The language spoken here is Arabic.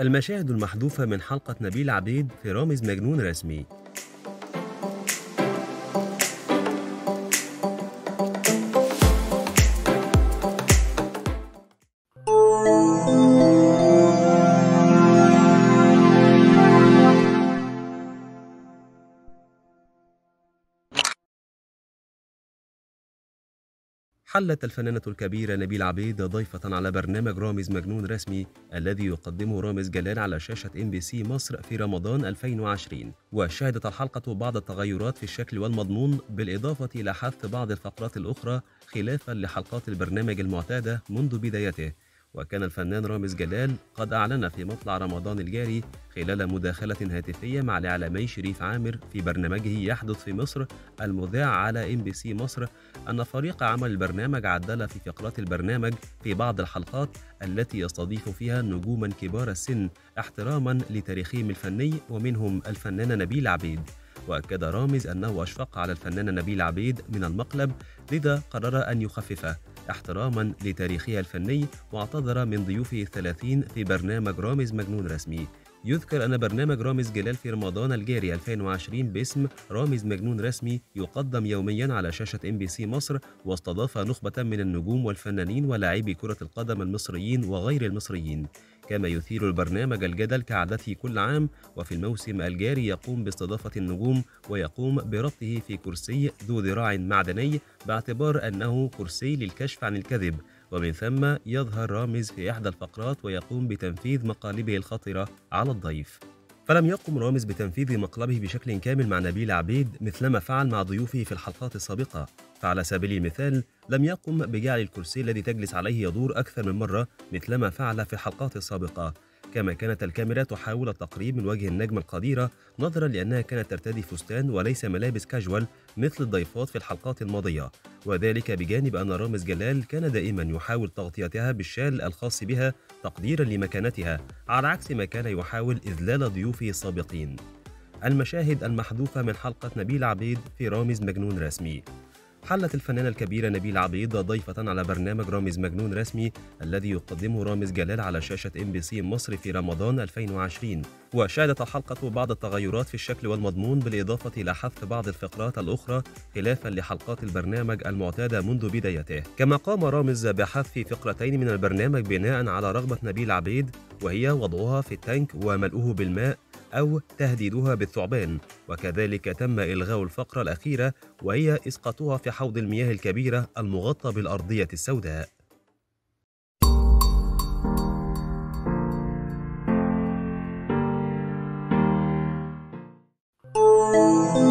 المشاهد المحذوفة من حلقة نبيل عبيد في رامز مجنون رسمي. حلت الفنانة الكبيرة نبيل عبيد ضيفة على برنامج رامز مجنون رسمي الذي يقدمه رامز جلال على شاشة ام بي سي مصر في رمضان 2020 وشهدت الحلقة بعض التغيرات في الشكل والمضمون بالإضافة إلى حذف بعض الفقرات الأخرى خلافا لحلقات البرنامج المعتادة منذ بدايته. وكان الفنان رامز جلال قد أعلن في مطلع رمضان الجاري خلال مداخلة هاتفية مع الإعلامي شريف عامر في برنامجه يحدث في مصر المذاع على إم بي سي مصر أن فريق عمل البرنامج عدل في فقرات البرنامج في بعض الحلقات التي يستضيف فيها نجوما كبار السن احتراما لتاريخهم الفني ومنهم الفنانة نبيلة عبيد. وأكد رامز أنه أشفق على الفنانة نبيلة عبيد من المقلب لذا قرر أن يخففه. احتراما لتاريخها الفني واعتذر من ضيوفه الثلاثين في برنامج رامز مجنون رسمي. يذكر أن برنامج رامز جلال في رمضان الجاري 2020 باسم رامز مجنون رسمي يقدم يوميا على شاشة إم بي سي مصر واستضاف نخبة من النجوم والفنانين ولاعبي كرة القدم المصريين وغير المصريين. كما يثير البرنامج الجدل كعادته كل عام وفي الموسم الجاري يقوم باستضافة النجوم ويقوم بربطه في كرسي ذو ذراع معدني باعتبار أنه كرسي للكشف عن الكذب. ومن ثم يظهر رامز في إحدى الفقرات ويقوم بتنفيذ مقالبه الخطرة على الضيف. فلم يقم رامز بتنفيذ مقلبه بشكل كامل مع نبيل عبيد مثلما فعل مع ضيوفه في الحلقات السابقة. فعلى سبيل المثال لم يقم بجعل الكرسي الذي تجلس عليه يدور أكثر من مرة مثلما فعل في الحلقات السابقة. كما كانت الكاميرا تحاول التقريب من وجه النجمة القديرة نظرا لأنها كانت ترتدي فستان وليس ملابس كاجوال مثل الضيفات في الحلقات الماضية. وذلك بجانب أن رامز جلال كان دائما يحاول تغطيتها بالشال الخاص بها تقديرا لمكانتها على عكس ما كان يحاول إذلال ضيوفه السابقين. المشاهد المحذوفة من حلقة نبيلة عبيد في رامز مجنون رسمي. حلت الفنانة الكبيرة نبيلة عبيد ضيفة على برنامج رامز مجنون رسمي الذي يقدمه رامز جلال على شاشة إم بي سي مصر في رمضان 2020 وشهدت الحلقة بعض التغيرات في الشكل والمضمون بالإضافة إلى حذف بعض الفقرات الأخرى خلافا لحلقات البرنامج المعتادة منذ بدايته. كما قام رامز بحذف فقرتين من البرنامج بناء على رغبة نبيلة عبيد وهي وضعها في التانك وملؤه بالماء أو تهديدها بالثعبان. وكذلك تم إلغاء الفقرة الأخيرة وهي إسقاطها في حوض المياه الكبيرة المغطى بالأرضية السوداء. Música